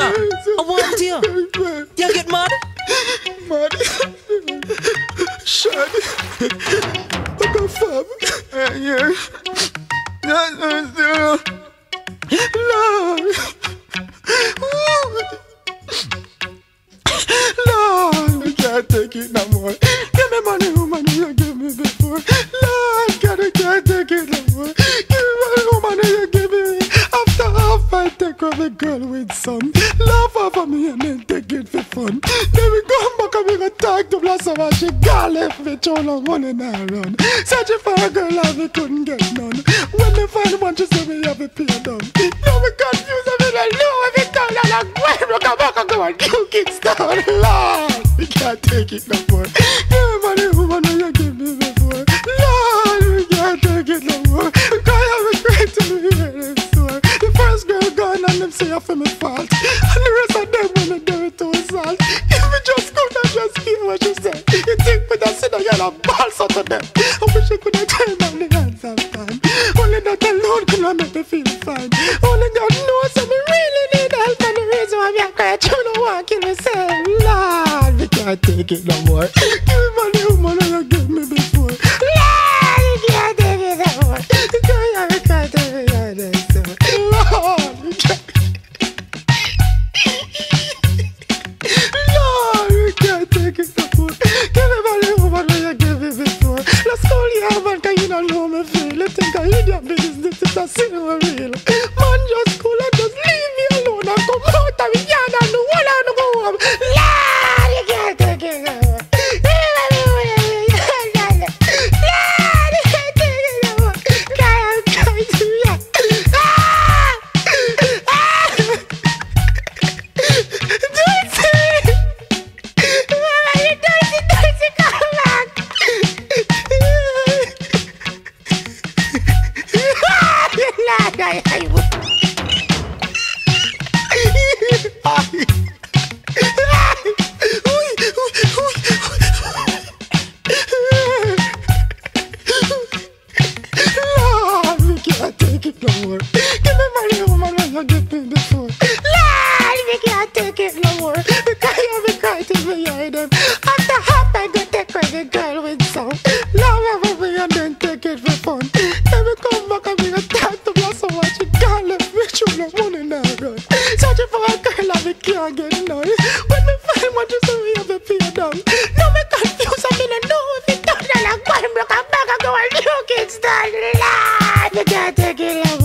I want you. You get mad? Mad. Shad. I go fab. Yeah. Yeah. Lord. Lord, Take a girl with some. Love over me and then take it for fun. Then we come back and we go talk to Blossom and she got left me too long money now run. Searching for a girl and we couldn't get none. When me find one, she say we have a pay down. Now we confused, I mean, I know if every time I like, when we come back and go and you Kingston, Lord, we can't take it no more. Give me money, woman, and say I for me fault. And the rest of them they do it to assault. If we just go and just hear what you say. You think with that sit down, you're a balls out of them. I wish I could have turned down the hands of time. Only that alone could not make me feel fine. Only God knows that me really need help and the reason why a cry. You know kill myself. Lord, we can't take it no more. Give me idiot business, it's a sin for I, I will. Can't take it no more. Give me money, woman, when you give me before. Lord, we can't take it no more. Because you be crying till me hear them. After half, I go take the girl with some. Love over me and then take it for fun. for a girl and me can't get none. When me find what you say, me have to pay down. Now me confused and me no know if it turn and a gun broke a bag and go a new kid's done. Me can't take it long.